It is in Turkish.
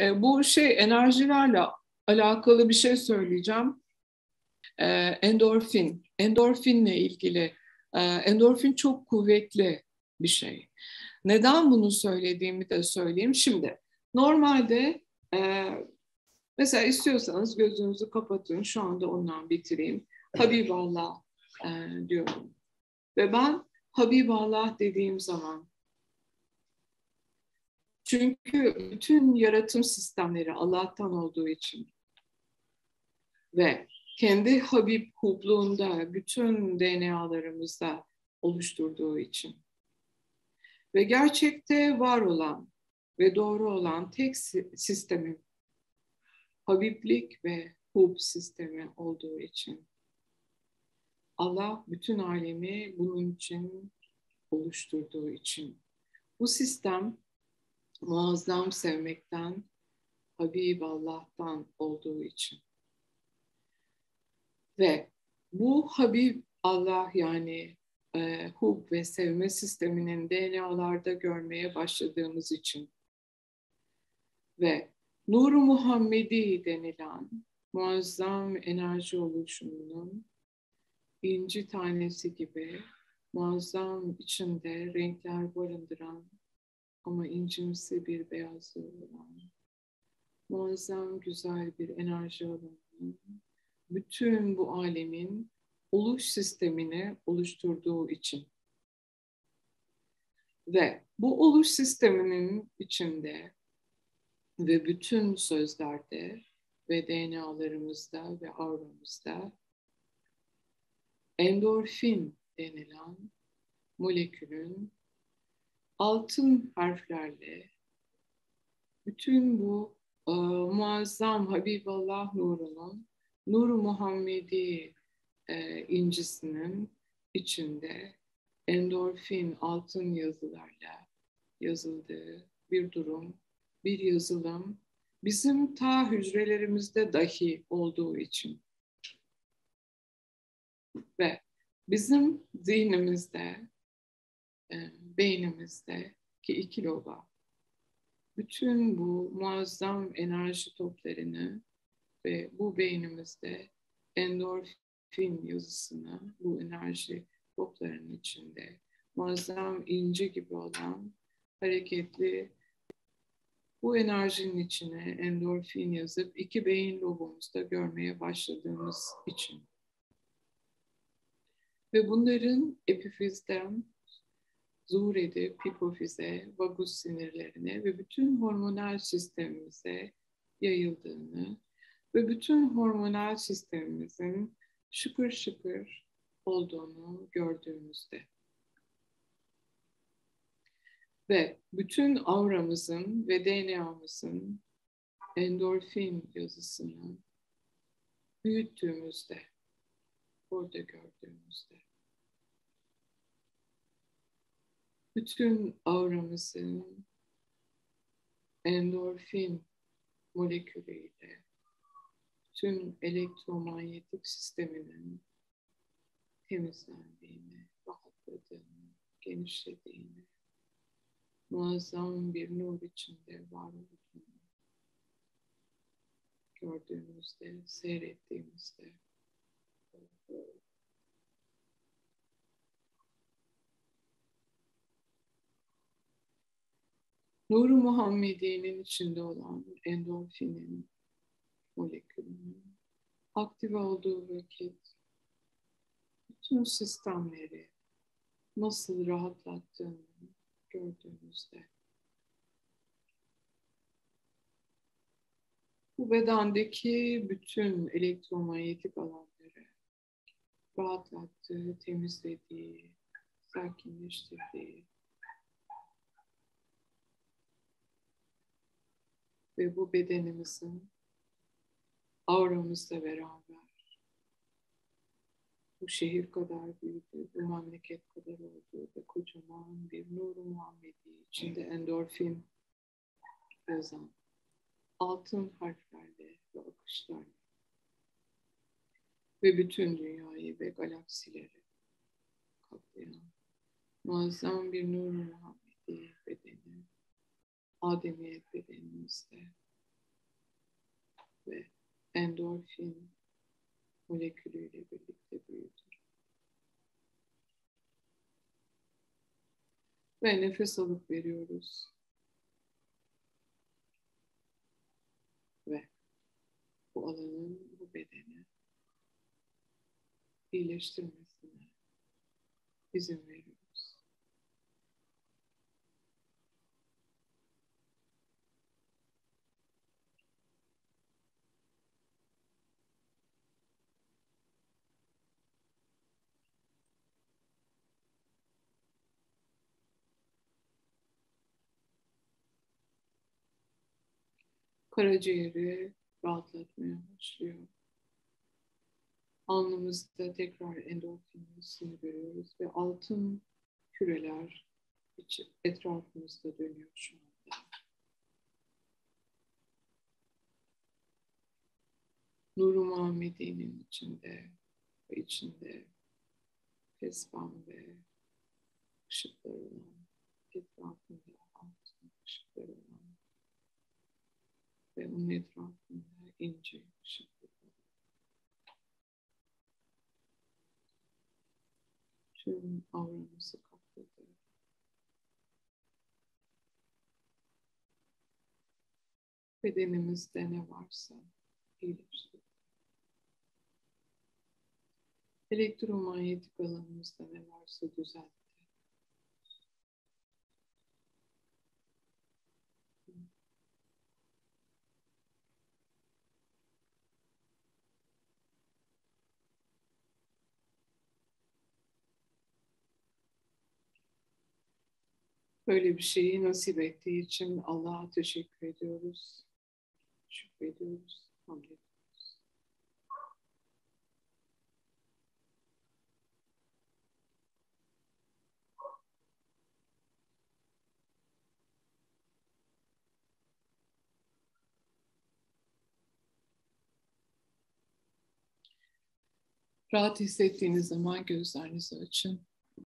E, bu şey enerjilerle alakalı bir şey söyleyeceğim. E, endorfin. Endorfinle ilgili. E, endorfin çok kuvvetli bir şey. Neden bunu söylediğimi de söyleyeyim. Şimdi normalde e, mesela istiyorsanız gözünüzü kapatın. Şu anda ondan bitireyim. Habiballah e, diyorum. Ve ben Habiballah dediğim zaman çünkü bütün yaratım sistemleri Allah'tan olduğu için ve kendi Habib hubluğunda bütün DNA'larımızda oluşturduğu için ve gerçekte var olan ve doğru olan tek sistemin Habiblik ve Hub sistemi olduğu için Allah bütün alemi bunun için oluşturduğu için bu sistem muazzam sevmekten Habib Allah'tan olduğu için. Ve bu Habib Allah yani e, hub ve sevme sisteminin DNA'larda görmeye başladığımız için. Ve Nur-u Muhammedi denilen muazzam enerji oluşumunun inci tanesi gibi muazzam içinde renkler barındıran ama incimsi bir beyazlığı olan muazzam güzel bir enerji alanının bütün bu alemin oluş sistemini oluşturduğu için ve bu oluş sisteminin içinde ve bütün sözlerde ve DNA'larımızda ve auramızda endorfin denilen molekülün altın harflerle bütün bu e, muazzam Habiballah nurunun Nur Muhammedi e, incisinin içinde endorfin altın yazılarla yazıldığı bir durum, bir yazılım. Bizim ta hücrelerimizde dahi olduğu için. Ve bizim zihnimizde, e, beynimizde ki iki loba bütün bu muazzam enerji toplarını ve bu beynimizde endorfin yazısını, bu enerji toplarının içinde muazzam inci gibi olan hareketli bu enerjinin içine endorfin yazıp iki beyin lobumuzda görmeye başladığımız için. Ve bunların epifizden zuhur edip hipofize, vagus sinirlerine ve bütün hormonal sistemimize yayıldığını ve bütün hormonal sistemimizin şıkır şıkır olduğunu gördüğümüzde ve bütün auramızın ve DNA'mızın endorfin yazısını büyüttüğümüzde, burada gördüğümüzde, bütün auramızın endorfin molekülüyle tüm elektromanyetik sisteminin temizlendiğini, rahatladığını, genişlediğini, muazzam bir nur içinde var olduğunu gördüğümüzde, seyrettiğimizde Nuru Muhammediye'nin içinde olan endorfinin molekülünün aktif olduğu vakit bütün sistemleri nasıl rahatlattığını gördüğünüzde bu bedendeki bütün elektromanyetik alanları rahatlattığı, temizlediği, sakinleştirdiği ve bu bedenimizin auramızla beraber bu şehir kadar büyüdü, bu memleket kadar oldu ve kocaman bir nuru Muhammedi içinde endorfin yazan altın harflerle ve akışlarla ve bütün dünyayı ve galaksileri kaplayan muazzam bir nuru Muhammedi bedeni Ademiyet bedenimizde endorfin molekülüyle birlikte büyütür. Ve nefes alıp veriyoruz. Ve bu alanın, bu bedeni iyileştirmesine izin veriyoruz. Karaciğeri rahatlatmaya başlıyor. Alnımızda tekrar endorfin hissini görüyoruz ve altın küreler etrafımızda dönüyor şu anda. Nuru Muhammedi'nin içinde ve içinde ve ışıkları olan etrafında altın ışıkları olan ve onun etrafında ince ışıklar. Tüm avramızı kapladı. Bedenimizde ne varsa iyileştirdi. Elektromanyetik alanımızda ne varsa düzeltti. Böyle bir şeyi nasip ettiği için Allah'a teşekkür ediyoruz. Şükrediyoruz. Hamd ediyoruz. Rahat hissettiğiniz zaman gözlerinizi açın.